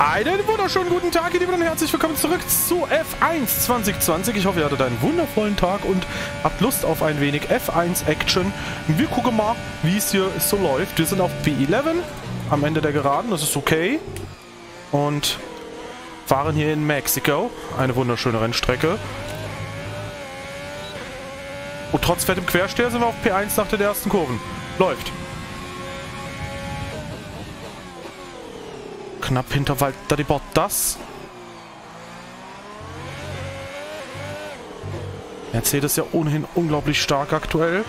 Einen wunderschönen guten Tag, ihr Lieben, und herzlich willkommen zurück zu F1 2020. Ich hoffe, ihr hattet einen wundervollen Tag und habt Lust auf ein wenig F1-Action. Wir gucken mal, wie es hier so läuft. Wir sind auf P11 am Ende der Geraden, das ist okay. Und fahren hier in Mexiko. Eine wunderschöne Rennstrecke. Und trotz fettem Quersteher sind wir auf P1 nach den ersten Kurven. Läuft. Knapp hinter Valtteri Bottas. Mercedes ja ohnehin unglaublich stark aktuell.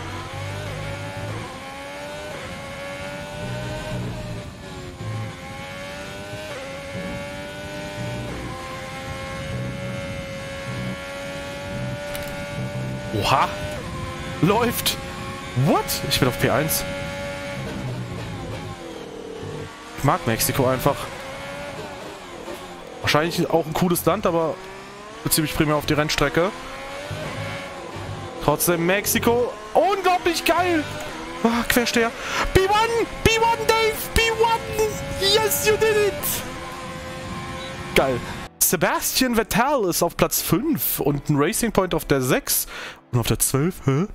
Oha! Läuft! What? Ich bin auf P1. Ich mag Mexiko einfach. Wahrscheinlich auch ein cooles Land, aber beziehe mich primär auf die Rennstrecke. Trotzdem Mexiko. Unglaublich geil! Ah, Quersteher. B1! B1, Dave! B1! Yes, you did it! Geil. Sebastian Vettel ist auf Platz 5 und ein Racing Point auf der 6. Und auf der 12, hä?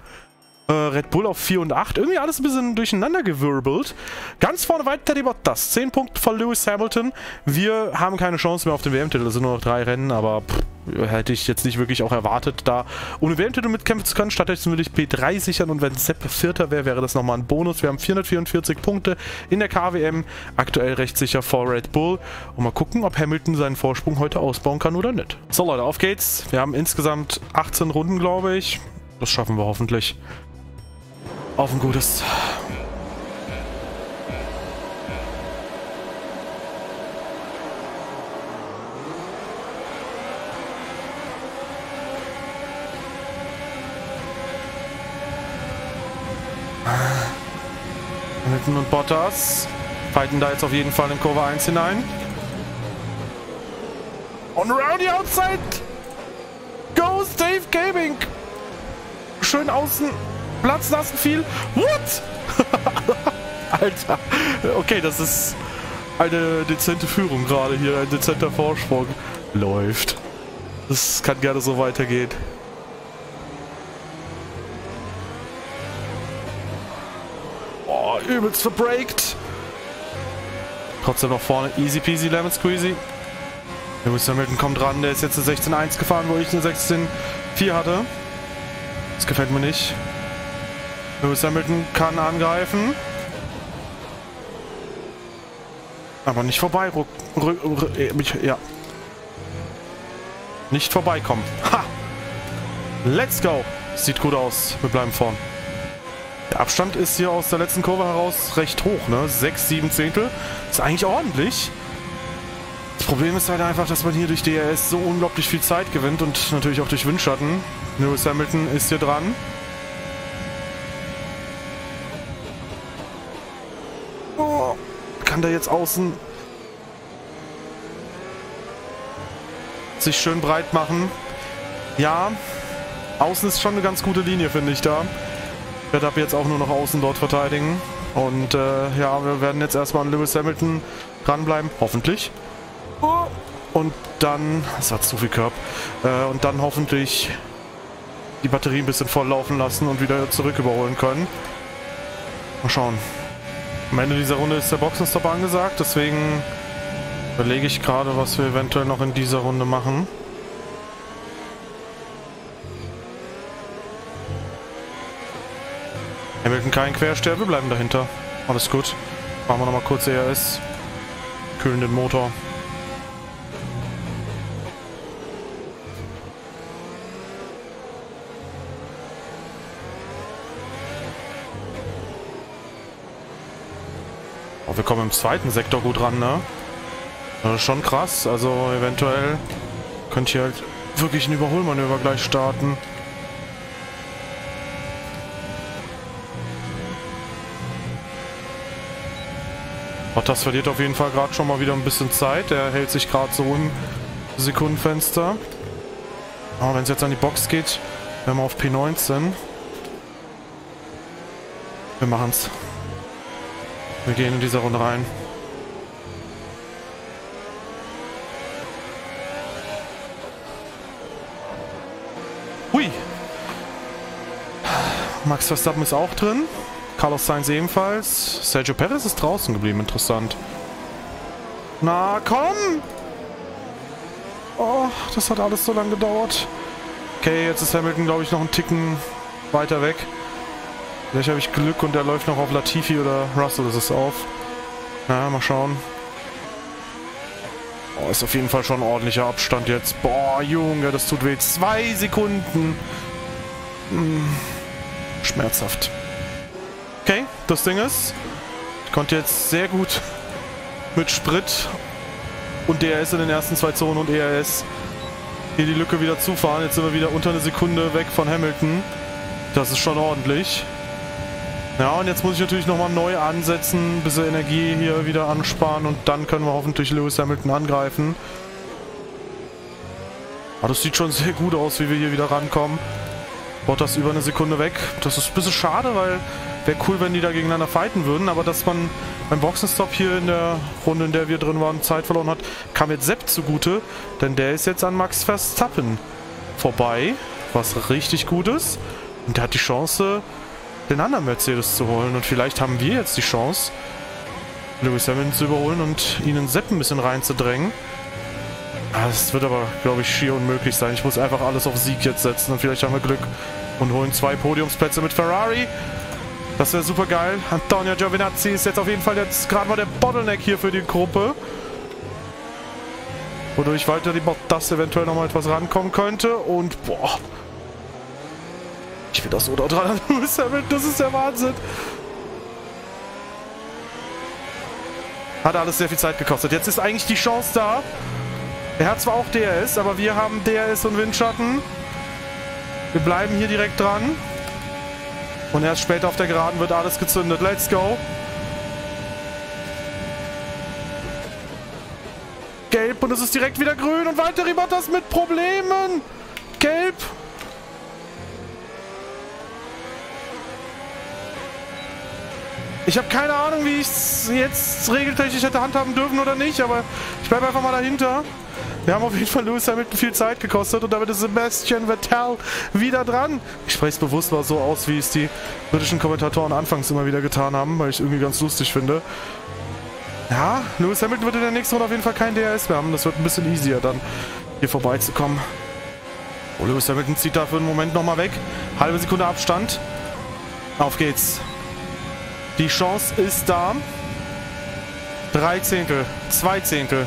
Äh, Red Bull auf 4 und 8. Irgendwie alles ein bisschen durcheinander gewirbelt. Ganz vorne weit Teddy Bottas. 10 Punkte von Lewis Hamilton. Wir haben keine Chance mehr auf den WM-Titel. Es sind nur noch drei Rennen, aber pff, hätte ich jetzt nicht wirklich auch erwartet, da ohne WM-Titel mitkämpfen zu können. Stattdessen würde ich P3 sichern und wenn Sepp Vierter wäre, wäre das nochmal ein Bonus. Wir haben 444 Punkte in der KWM. Aktuell recht sicher vor Red Bull. Und mal gucken, ob Hamilton seinen Vorsprung heute ausbauen kann oder nicht. So Leute, auf geht's. Wir haben insgesamt 18 Runden, glaube ich. Das schaffen wir hoffentlich auf ein gutes. Hamilton und Bottas fighten da jetzt auf jeden Fall in Kurve 1 hinein. Und around the outside goes Dave Gaming. Schön außen Platz lassen viel. What? Alter. Okay, das ist eine dezente Führung gerade hier. Ein dezenter Vorsprung. Läuft. Das kann gerne so weitergehen. Oh, übelst verbraked. Trotzdem noch vorne. Easy peasy, lemon squeezy. Lewis Hamilton kommt ran. Der ist jetzt eine 16.1 gefahren, wo ich eine 16.4 hatte. Das gefällt mir nicht. Lewis Hamilton kann angreifen. Aber nicht vorbei. Äh, ja. Nicht vorbeikommen. Ha! Let's go. Sieht gut aus. Wir bleiben vorn. Der Abstand ist hier aus der letzten Kurve heraus recht hoch, ne? 6, 7 Zehntel. Ist eigentlich ordentlich. Das Problem ist halt einfach, dass man hier durch DRS so unglaublich viel Zeit gewinnt und natürlich auch durch Windschatten. Lewis Hamilton ist hier dran. Kann der jetzt außen sich schön breit machen. Ja, außen ist schon eine ganz gute Linie, finde ich da. Ich werde ab jetzt auch nur noch außen dort verteidigen. Und äh, ja, wir werden jetzt erstmal an Lewis Hamilton dranbleiben. Hoffentlich. Und dann, das war zu viel Körb, äh, und dann hoffentlich die Batterie ein bisschen voll laufen lassen und wieder zurück überholen können. Mal schauen. Am Ende dieser Runde ist der Boxenstopp angesagt, deswegen überlege ich gerade, was wir eventuell noch in dieser Runde machen. Hamilton kein Quersteher, wir bleiben dahinter. Alles gut. Machen wir nochmal kurz ERS. Kühlen den Motor. Wir kommen im zweiten Sektor gut ran, ne? Das ist schon krass. Also eventuell könnt ihr halt wirklich ein Überholmanöver gleich starten. Bottas verliert auf jeden Fall gerade schon mal wieder ein bisschen Zeit. Er hält sich gerade so im Sekundenfenster. Aber wenn es jetzt an die Box geht, wären wir auf P19. Wir machen's. Wir gehen in diese Runde rein. Hui! Max Verstappen ist auch drin. Carlos Sainz ebenfalls. Sergio Perez ist draußen geblieben, interessant. Na, komm! Oh, das hat alles so lange gedauert. Okay, jetzt ist Hamilton, glaube ich, noch einen Ticken weiter weg. Vielleicht habe ich Glück und der läuft noch auf Latifi oder Russell ist es auf. Na, mal schauen. Oh, ist auf jeden Fall schon ein ordentlicher Abstand jetzt. Boah, Junge, das tut weh. Zwei Sekunden. Hm. Schmerzhaft. Okay, das Ding ist, ich konnte jetzt sehr gut mit Sprit und DRS in den ersten zwei Zonen und ERS hier die Lücke wieder zufahren. Jetzt sind wir wieder unter eine Sekunde weg von Hamilton. Das ist schon ordentlich. Ja, und jetzt muss ich natürlich nochmal neu ansetzen, ein bisschen Energie hier wieder ansparen und dann können wir hoffentlich Lewis Hamilton angreifen. Aber das sieht schon sehr gut aus, wie wir hier wieder rankommen. Bottas über eine Sekunde weg. Das ist ein bisschen schade, weil wäre cool, wenn die da gegeneinander fighten würden. Aber dass man beim Boxenstopp hier in der Runde, in der wir drin waren, Zeit verloren hat, kam jetzt Sepp zugute. Denn der ist jetzt an Max Verstappen vorbei, was richtig gut ist. Und der hat die Chance, den anderen Mercedes zu holen. Und vielleicht haben wir jetzt die Chance, Lewis Hamilton zu überholen und ihnen Sepp ein bisschen reinzudrängen. Das wird aber, glaube ich, schier unmöglich sein. Ich muss einfach alles auf Sieg jetzt setzen und vielleicht haben wir Glück und holen zwei Podiumsplätze mit Ferrari. Das wäre super geil. Antonio Giovinazzi ist jetzt auf jeden Fall jetzt gerade mal der Bottleneck hier für die Gruppe. Wodurch Walter die Bottas eventuell nochmal etwas rankommen könnte. Und boah, will das oder dran das ist der Wahnsinn. Hat alles sehr viel Zeit gekostet. Jetzt ist eigentlich die Chance da. Er hat zwar auch DRS, aber wir haben DRS und Windschatten. Wir bleiben hier direkt dran. Und erst später auf der Geraden wird alles gezündet. Let's go. Gelb und es ist direkt wieder grün und Walter Bottas mit Problemen. Gelb. Ich habe keine Ahnung, wie ich es jetzt regeltechnisch hätte handhaben dürfen oder nicht, aber ich bleibe einfach mal dahinter. Wir haben auf jeden Fall Lewis Hamilton viel Zeit gekostet und damit ist Sebastian Vettel wieder dran. Ich spreche es bewusst mal so aus, wie es die britischen Kommentatoren anfangs immer wieder getan haben, weil ich es irgendwie ganz lustig finde. Ja, Lewis Hamilton wird in der nächsten Runde auf jeden Fall kein DRS mehr haben. Das wird ein bisschen easier dann, hier vorbeizukommen. Oh, Lewis Hamilton zieht da für einen Moment nochmal weg. Halbe Sekunde Abstand. Auf geht's. Die Chance ist da. Drei Zehntel, zwei Zehntel.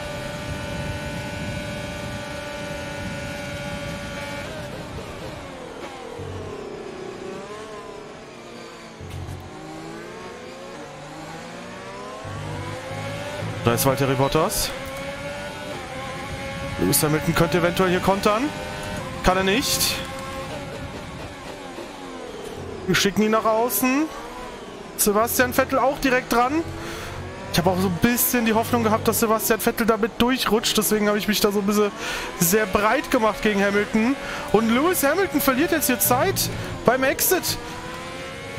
Da ist Walter Bottas. Lewis Hamilton könnte eventuell hier kontern. Kann er nicht. Wir schicken ihn nach außen. Sebastian Vettel auch direkt dran. Ich habe auch so ein bisschen die Hoffnung gehabt, dass Sebastian Vettel damit durchrutscht. Deswegen habe ich mich da so ein bisschen sehr breit gemacht gegen Hamilton. Und Lewis Hamilton verliert jetzt hier Zeit beim Exit.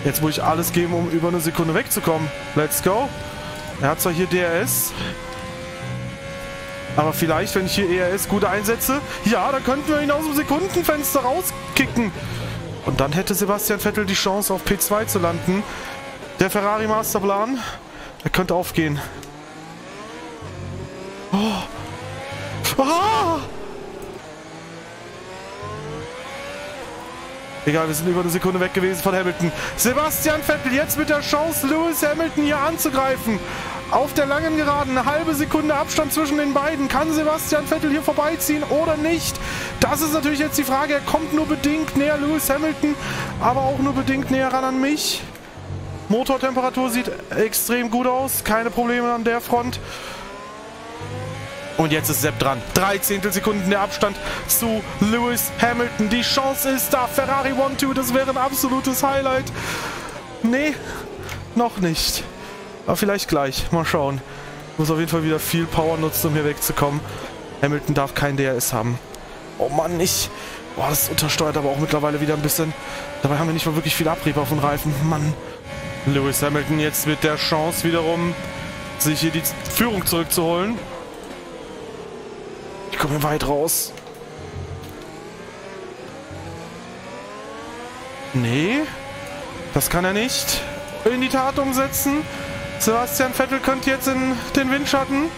Jetzt muss ich alles geben, um über eine Sekunde wegzukommen. Let's go. Er hat zwar hier DRS. Aber vielleicht, wenn ich hier ERS gut einsetze, ja, dann könnten wir ihn aus dem Sekundenfenster rauskicken. Und dann hätte Sebastian Vettel die Chance, auf P2 zu landen. Der Ferrari Masterplan. Er könnte aufgehen. Oh. Ah! Egal, wir sind über eine Sekunde weg gewesen von Hamilton. Sebastian Vettel jetzt mit der Chance, Lewis Hamilton hier anzugreifen. Auf der langen Geraden, eine halbe Sekunde Abstand zwischen den beiden. Kann Sebastian Vettel hier vorbeiziehen oder nicht? Das ist natürlich jetzt die Frage. Er kommt nur bedingt näher Lewis Hamilton, aber auch nur bedingt näher ran an mich. Motortemperatur sieht extrem gut aus. Keine Probleme an der Front. Und jetzt ist Sepp dran. 13 Sekunden der Abstand zu Lewis Hamilton. Die Chance ist da. Ferrari 1-2, das wäre ein absolutes Highlight. Nee, noch nicht. Aber vielleicht gleich. Mal schauen. Muss auf jeden Fall wieder viel Power nutzen, um hier wegzukommen. Hamilton darf kein DRS haben. Oh Mann, ich... Boah, das untersteuert aber auch mittlerweile wieder ein bisschen. Dabei haben wir nicht mal wirklich viel Abrieb auf den Reifen. Mann. Lewis Hamilton jetzt mit der Chance wiederum, sich hier die Führung zurückzuholen. Ich komme weit raus. Nee. Das kann er nicht in die Tat umsetzen. Sebastian Vettel könnte jetzt in den Windschatten.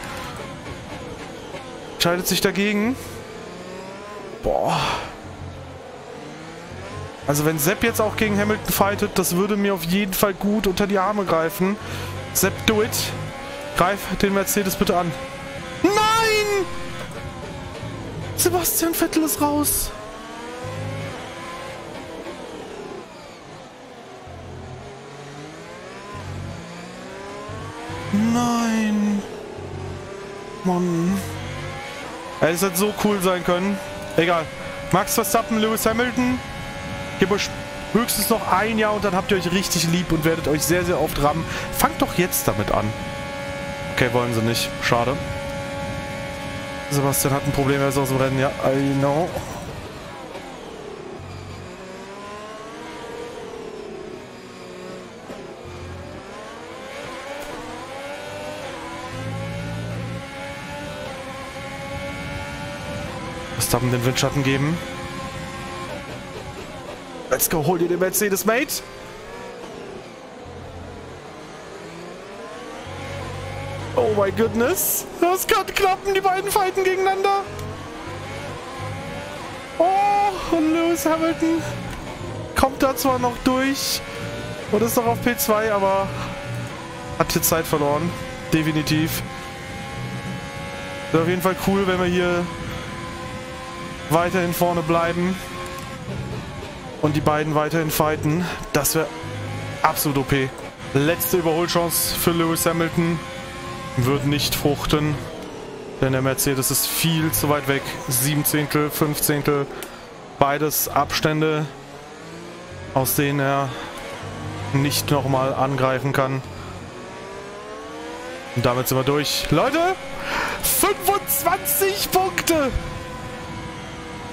Entscheidet sich dagegen. Boah. Also wenn Sepp jetzt auch gegen Hamilton fightet, das würde mir auf jeden Fall gut unter die Arme greifen. Sepp, do it. Greif den Mercedes bitte an. Nein! Sebastian Vettel ist raus. Nein. Mann. Es hätte so cool sein können. Egal. Max Verstappen, Lewis Hamilton. Höchstens noch ein Jahr und dann habt ihr euch richtig lieb und werdet euch sehr, sehr oft rammen. Fangt doch jetzt damit an. Okay, wollen sie nicht. Schade. Sebastian hat ein Problem, er ist aus dem Rennen. Ja, I know. Verstappen den Windschatten geben. Let's go, hol dir den Mercedes, Mate. Oh my goodness. Das kann klappen, die beiden fighten gegeneinander. Oh, und Lewis Hamilton kommt da zwar noch durch und ist noch auf P2, aber hat hier Zeit verloren. Definitiv. Wäre auf jeden Fall cool, wenn wir hier weiterhin vorne bleiben und die beiden weiterhin fighten. Das wäre absolut OP. Letzte Überholchance für Lewis Hamilton wird nicht fruchten, denn der Mercedes ist viel zu weit weg. 7 Zehntel, 5 Zehntel, beides Abstände, aus denen er nicht nochmal angreifen kann. Und damit sind wir durch. Leute, 25 Punkte!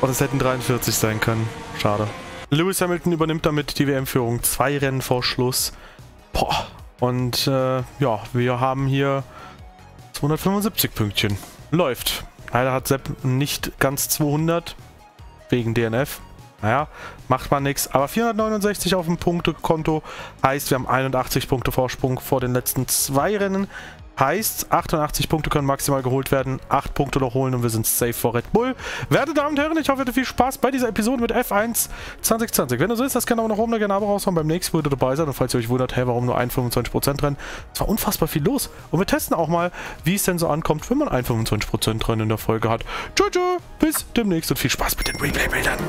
Und es hätten 43 sein können. Schade. Lewis Hamilton übernimmt damit die WM-Führung. Zwei Rennen vor Schluss. Boah. Und äh, ja, wir haben hier 275 Pünktchen. Läuft. Leider hat Sepp nicht ganz 200 wegen DNF. Naja, macht man nichts. Aber 469 auf dem Punktekonto heißt, wir haben 81 Punkte Vorsprung vor den letzten zwei Rennen. Heißt, 88 Punkte können maximal geholt werden, 8 Punkte noch holen und wir sind safe vor Red Bull. Werte Damen und Herren, ich hoffe, ihr hattet viel Spaß bei dieser Episode mit F1 2020. Wenn du so ist, das gerne auch nach oben, gerne aber raushauen. Beim nächsten würde dabei sein. Und falls ihr euch wundert, hey, warum nur ein 25% Rennen? Es war unfassbar viel los. Und wir testen auch mal, wie es denn so ankommt, wenn man ein 25% Rennen in der Folge hat. Tschüss, bis demnächst und viel Spaß mit den Replay-Bildern.